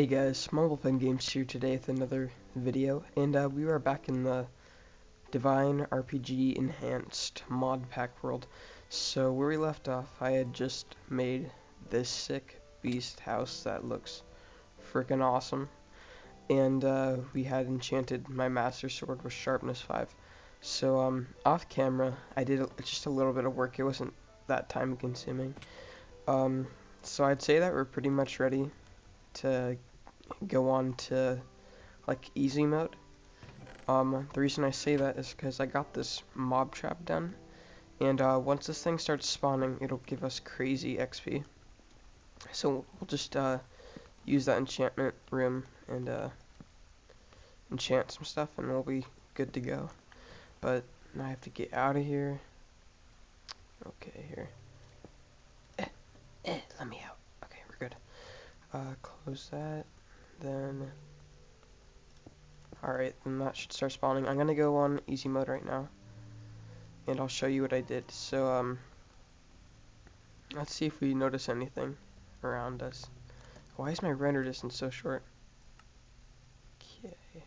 Hey guys, Pen Games here today with another video, and uh, we are back in the Divine RPG Enhanced mod pack world. So where we left off, I had just made this sick beast house that looks freaking awesome, and uh, we had enchanted my master sword with sharpness 5. So um, off camera, I did just a little bit of work, it wasn't that time consuming. Um, so I'd say that we're pretty much ready to go on to like easy mode. Um, the reason I say that is because I got this mob trap done, and uh, once this thing starts spawning, it'll give us crazy XP. So we'll just uh, use that enchantment room and uh, enchant some stuff, and we'll be good to go. But I have to get out of here. Okay, here. Eh, eh, let me out. Okay, we're good. Uh, close that then alright then that should start spawning. I'm gonna go on easy mode right now and I'll show you what I did. So um let's see if we notice anything around us. Why is my render distance so short? Okay.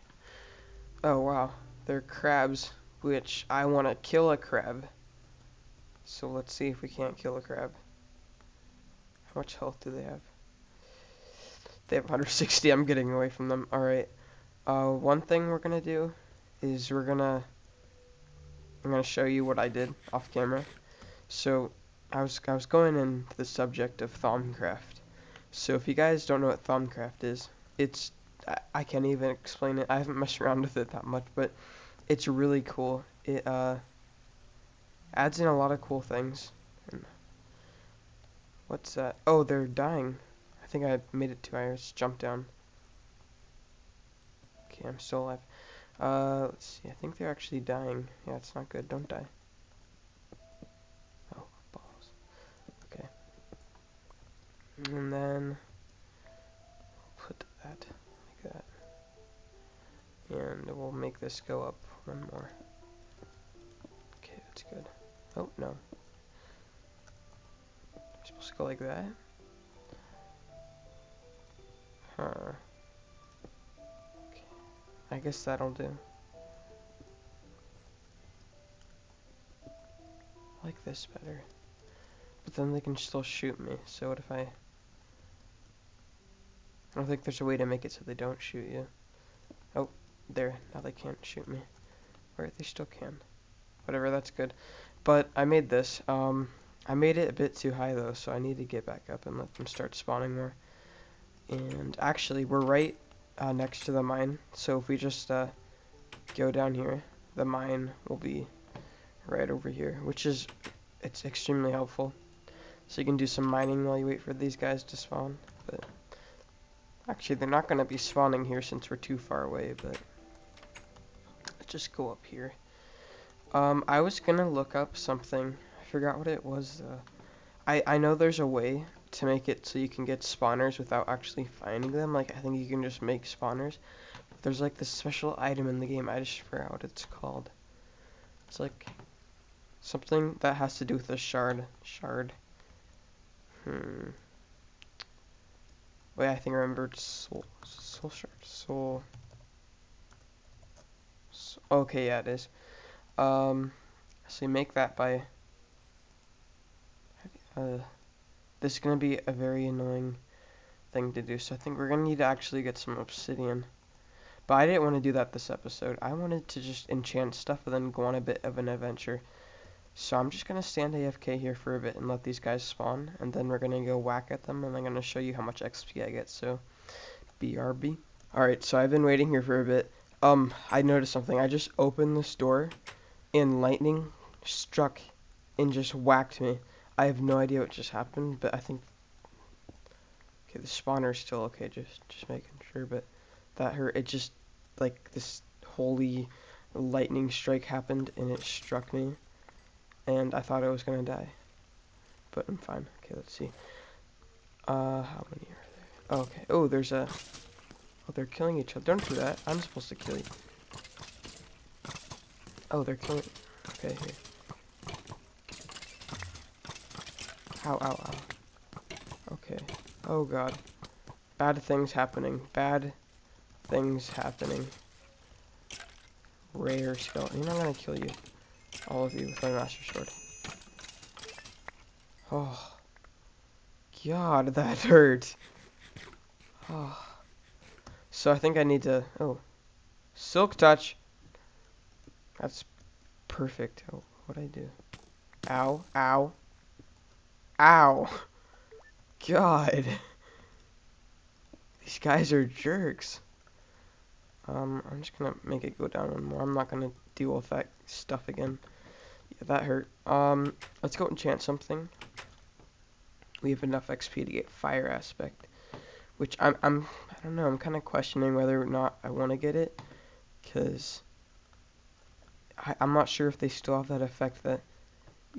Oh wow. They're crabs which I want to kill a crab. So let's see if we can't kill a crab. How much health do they have they have 160. I'm getting away from them. Alright. Uh, one thing we're going to do is we're going to... I'm going to show you what I did off camera. So, I was, I was going into the subject of Thaumcraft. So, if you guys don't know what Thaumcraft is, it's... I, I can't even explain it. I haven't messed around with it that much, but it's really cool. It, uh... adds in a lot of cool things. And what's that? Oh, they're dying think I made it two hours. Jump down. Okay, I'm still alive. Uh, let's see. I think they're actually dying. Yeah, it's not good. Don't die. Oh, balls. Okay. And then put that like that. And we'll make this go up one more. Okay, that's good. Oh, no. supposed to go like that? Huh. Okay. I guess that'll do. I like this better. But then they can still shoot me, so what if I... I don't think there's a way to make it so they don't shoot you. Oh, there. Now they can't shoot me. Or they still can. Whatever, that's good. But I made this. Um, I made it a bit too high though, so I need to get back up and let them start spawning more. And actually, we're right uh, next to the mine. So if we just uh, go down here, the mine will be right over here, which is it's extremely helpful. So you can do some mining while you wait for these guys to spawn. But actually, they're not going to be spawning here since we're too far away. But let's just go up here. Um, I was gonna look up something. I forgot what it was. Uh, I I know there's a way to make it so you can get spawners without actually finding them. Like, I think you can just make spawners. But there's like this special item in the game. I just forgot what it's called. It's like something that has to do with a shard. Shard. Hmm. Wait, I think I remembered soul. Soul shard. Soul. soul. Okay, yeah, it is. Um, so you make that by. Uh, this is going to be a very annoying thing to do. So I think we're going to need to actually get some obsidian. But I didn't want to do that this episode. I wanted to just enchant stuff and then go on a bit of an adventure. So I'm just going to stand AFK here for a bit and let these guys spawn. And then we're going to go whack at them and I'm going to show you how much XP I get. So BRB. Alright, so I've been waiting here for a bit. Um, I noticed something. I just opened this door and lightning struck and just whacked me. I have no idea what just happened, but I think... Okay, the spawner is still okay, just, just making sure, but that hurt. It just, like, this holy lightning strike happened, and it struck me, and I thought I was to die. But I'm fine. Okay, let's see. Uh, how many are there? Oh, okay. Oh, there's a... Oh, they're killing each other. Don't do that. I'm supposed to kill you. Oh, they're killing... Okay, here. Ow, ow, ow. Okay. Oh god. Bad things happening. Bad things happening. Rare. You're not gonna kill you. All of you with my master sword. Oh. God, that hurt. Oh. So I think I need to... Oh. Silk touch. That's perfect. Oh, what'd I do? Ow. Ow. Ow. God. These guys are jerks. Um, I'm just gonna make it go down one more. I'm not gonna deal with that stuff again. Yeah, that hurt. Um, let's go enchant something. We have enough XP to get fire aspect, which I'm, I'm, I don't know. I'm kind of questioning whether or not I want to get it, cause I, I'm not sure if they still have that effect that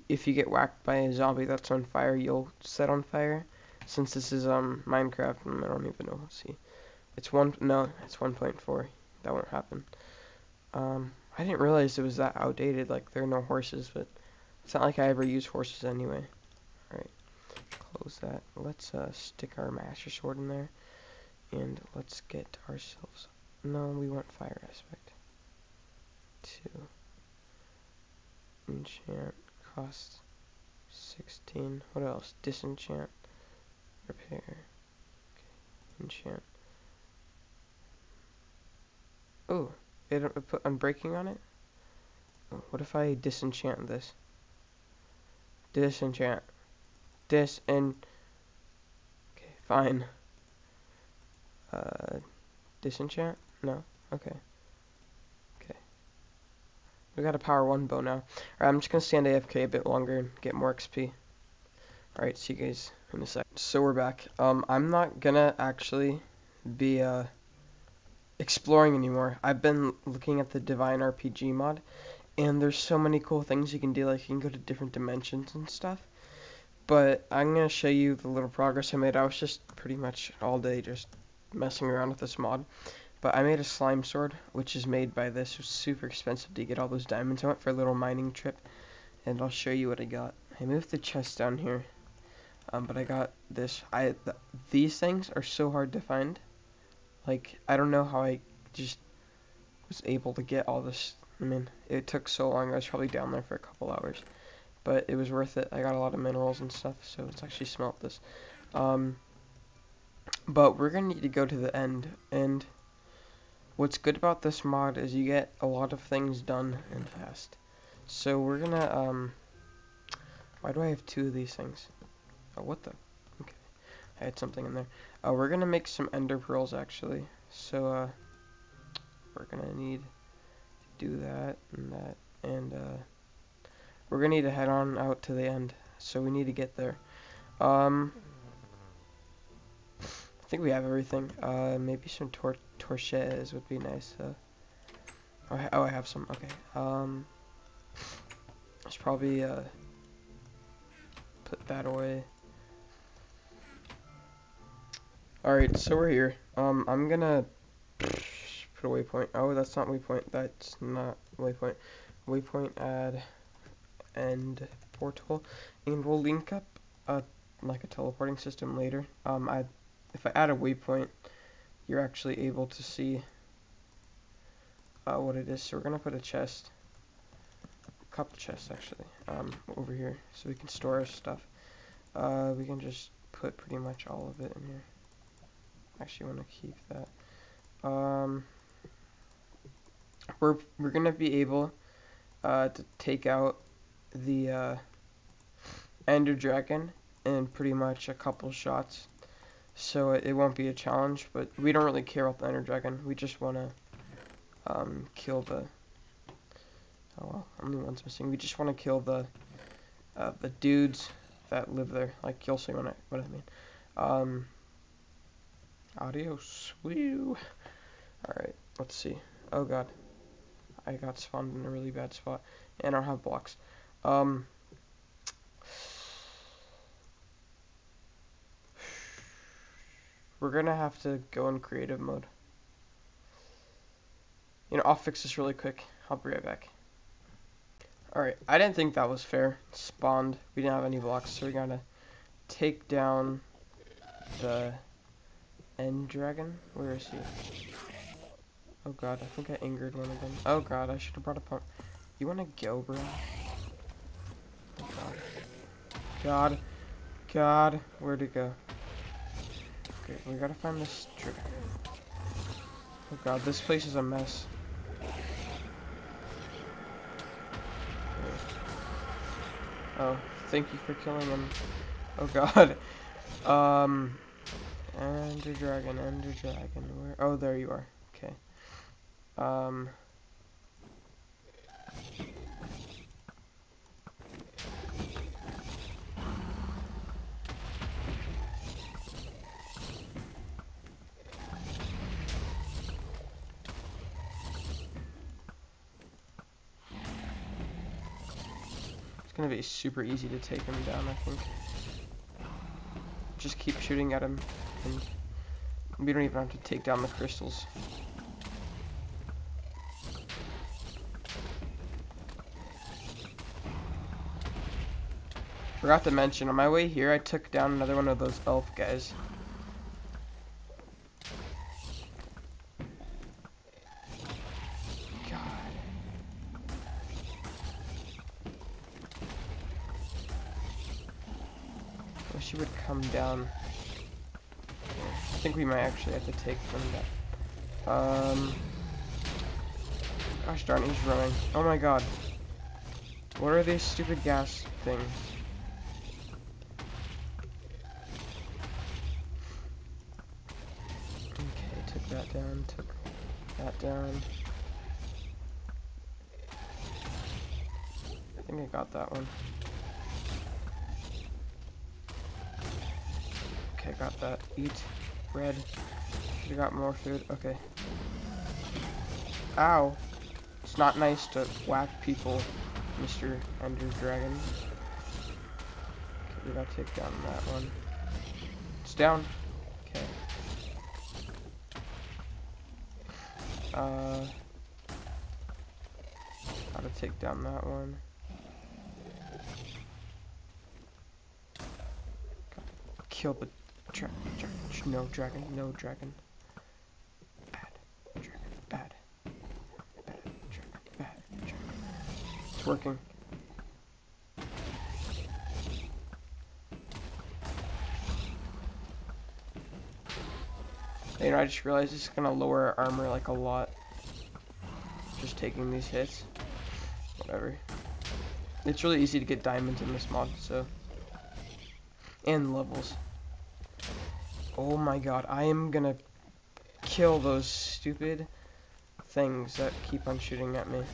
if you get whacked by a zombie that's on fire, you'll set on fire. Since this is um Minecraft, I don't even know. Let's see. It's one. No, it's 1.4. That won't happen. Um, I didn't realize it was that outdated. Like there are no horses, but it's not like I ever use horses anyway. All right, close that. Let's uh, stick our master sword in there, and let's get ourselves. No, we want fire aspect. Two. Enchant cost 16. What else? Disenchant. Repair. Okay. Enchant. Oh, it, it put unbreaking on it? Oh, what if I disenchant this? Disenchant. Dis and okay, fine. Uh, disenchant? No. Okay. We got a power one bow now. Alright, I'm just gonna stand AFK a bit longer and get more XP. Alright, see you guys in a sec. So we're back. Um, I'm not gonna actually be uh exploring anymore. I've been looking at the Divine RPG mod, and there's so many cool things you can do. Like you can go to different dimensions and stuff. But I'm gonna show you the little progress I made. I was just pretty much all day just messing around with this mod. But I made a slime sword, which is made by this. It was super expensive to get all those diamonds. I went for a little mining trip, and I'll show you what I got. I moved the chest down here, um, but I got this. I th these things are so hard to find. Like, I don't know how I just was able to get all this. I mean, it took so long. I was probably down there for a couple hours. But it was worth it. I got a lot of minerals and stuff, so let's actually smelt this. Um, but we're going to need to go to the end. And what's good about this mod is you get a lot of things done and fast. So we're to, um, why do I have two of these things? Oh, what the? Okay. I had something in there. Uh, we're gonna make some ender pearls actually. So uh, we're gonna need to do that and that, and uh, we're gonna need to head on out to the end. So we need to get there. Um, I think we have everything. Uh, maybe some tor torches would be nice. Uh, oh, I, oh, I have some. Okay. Um, let's probably uh, put that away. Alright, so we're here. Um, I'm gonna put a waypoint. Oh, that's not waypoint. That's not waypoint. Waypoint add end portal, and we'll link up a like a teleporting system later. Um, I if I add a waypoint, you're actually able to see uh, what it is. So we're gonna put a chest, a couple chests actually, um, over here, so we can store our stuff. Uh, we can just put pretty much all of it in here actually want to keep that. Um, we're we're gonna be able uh, to take out the uh, Ender Dragon in pretty much a couple shots, so it, it, won't be a challenge. But we don't really care about the Ender Dragon. We just want to um, kill the. Oh well, the one's missing. We just want to kill the uh, the dudes that live there. Like you'll see what I what I mean. Um, Adios. Woo. Alright, let's see. Oh god. I got spawned in a really bad spot. And I don't have blocks. Um. We're gonna have to go in creative mode. You know, I'll fix this really quick. I'll be right back. Alright, I didn't think that was fair. Spawned. We didn't have any blocks, so we gotta take down the End Dragon? Where is he? Oh god, I think I angered one of them. Oh god, I should have brought a pump. You wanna go, bro? Oh god. God. God. Where'd it go? Okay, we gotta find this dragon. Oh god, this place is a mess. Oh, thank you for killing him. Oh god. Um, Ender Dragon, Ender Dragon, where? Oh, there you are. Okay. Um. Gonna be super easy to take him down, I think. Just keep shooting at him, and we don't even have to take down the crystals. Forgot to mention, on my way here, I took down another one of those elf guys. Think we might actually have to take them down. Um. Gosh darn, he's running. Oh my god. What are these stupid gas things? Okay, took that down, took that down. I think I got that one. Okay, got that. Eat. Bread. Should've got more food. Okay. Ow. It's not nice to whack people, Mr. Ender Dragon. Okay, we gotta take down that one. It's down. Okay. Uh... Gotta take down that one. Kill the Dra dra no dragon, no dragon. Bad dragon, bad. Bad dragon, bad dragon. It's working. You know, I just realized it's gonna lower our armor like a lot. Just taking these hits. Whatever. It's really easy to get diamonds in this mod, so. And levels. Oh my god, I am gonna kill those stupid things that keep on shooting at me.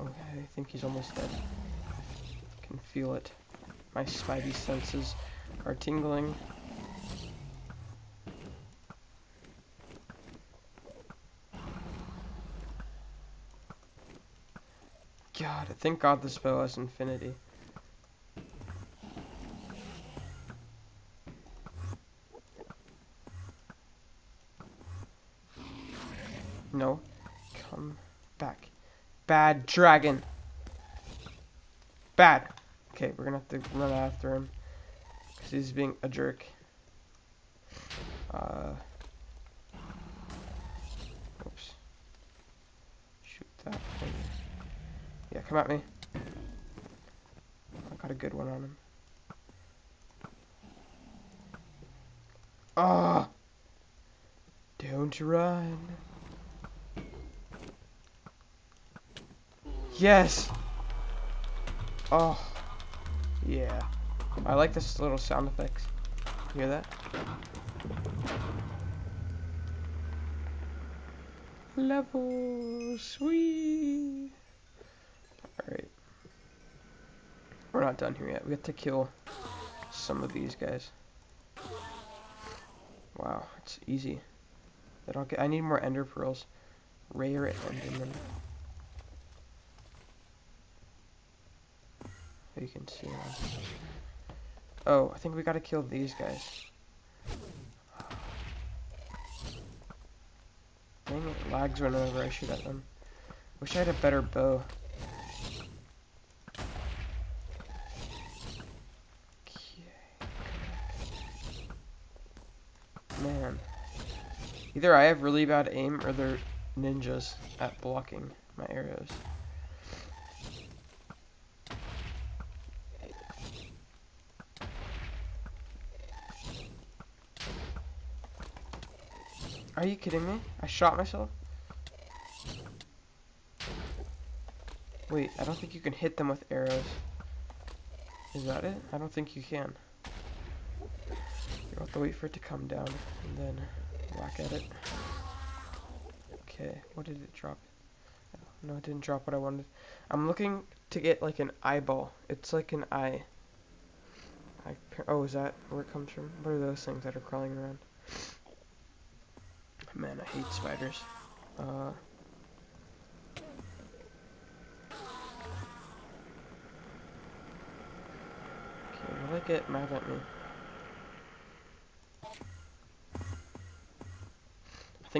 Okay, I think he's almost dead. I can feel it. My spidey senses are tingling. God, thank God the spell has infinity. No. Come back. Bad dragon. Bad. Okay, we're gonna have to run after him. Because he's being a jerk. Uh... Oops. Shoot that thing. Come at me. I got a good one on him. Ah! Oh, don't run. Yes! Oh. Yeah. I like this little sound effects. You hear that? Level sweet. Alright. We're not done here yet. We have to kill some of these guys. Wow, it's easy. I don't get I need more ender pearls. Rare enderman. You can see them. Oh, I think we gotta kill these guys. Dang it. lags whenever I shoot at them. Wish I had a better bow. Man. Either I have really bad aim or they're ninjas at blocking my arrows. Are you kidding me? I shot myself? Wait, I don't think you can hit them with arrows. Is that it? I don't think you can. You have to wait for it to come down and then whack at it. Okay, what did it drop? No, it didn't drop what I wanted. I'm looking to get like an eyeball. It's like an eye. I, oh, is that where it comes from? What are those things that are crawling around? Man, I hate spiders. Uh, okay, will they get mad at me?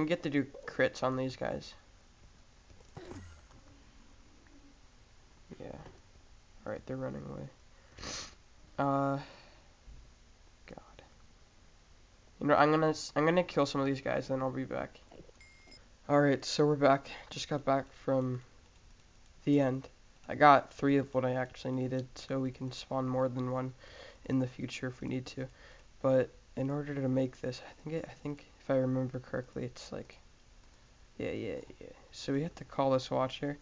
You get to do crits on these guys. Yeah. Alright, they're running away. Uh... God. You know, I'm gonna I'm gonna kill some of these guys, then I'll be back. Alright, so we're back. Just got back from the end. I got three of what I actually needed, so we can spawn more than one in the future if we need to. But in order to make this, I think it, I think if I remember correctly, it's like, yeah, yeah, yeah. So we have to call this watcher.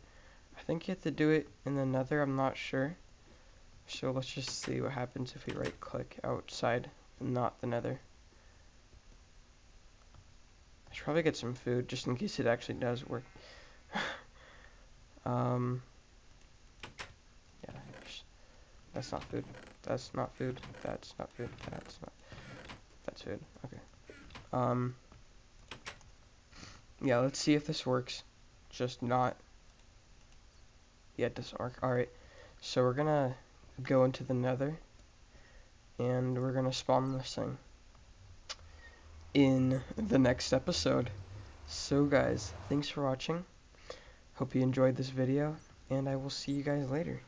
I think you have to do it in the nether, I'm not sure. So let's just see what happens if we right click outside, not the nether. I should probably get some food just in case it actually does work. um, yeah, that's not food. That's not food. That's not food. That's not. That's food. Okay. Um. Yeah, let's see if this works. Just not. Yeah, doesn't work. Alright. So we're gonna go into the nether. And we're gonna spawn this thing in the next episode. So guys, thanks for watching. Hope you enjoyed this video, and I will see you guys later.